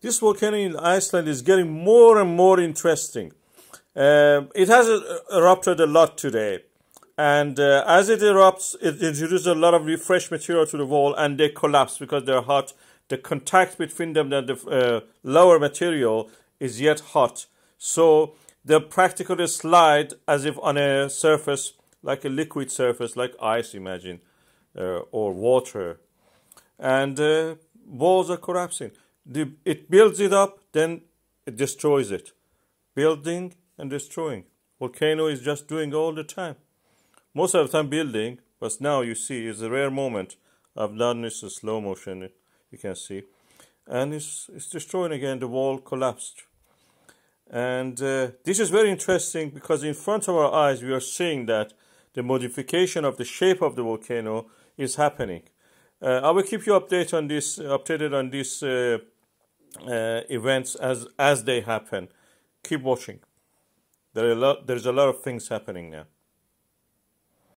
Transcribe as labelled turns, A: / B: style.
A: this volcano in Iceland is getting more and more interesting. Uh, it has erupted a lot today, and uh, as it erupts, it introduces a lot of fresh material to the wall, and they collapse because they're hot. The contact between them and the uh, lower material is yet hot, so they practically slide as if on a surface like a liquid surface, like ice, imagine, uh, or water, and uh, walls are collapsing the, it builds it up, then it destroys it. Building and destroying. Volcano is just doing all the time. Most of the time building, but now you see it's a rare moment. I've done this in slow motion, you can see. And it's, it's destroying again, the wall collapsed. And uh, this is very interesting because in front of our eyes we are seeing that the modification of the shape of the volcano is happening. Uh, I will keep you updated on this, updated on this uh, uh, events as as they happen. Keep watching. There are a lot. There's a lot of things happening now.